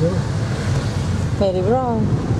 Very wrong.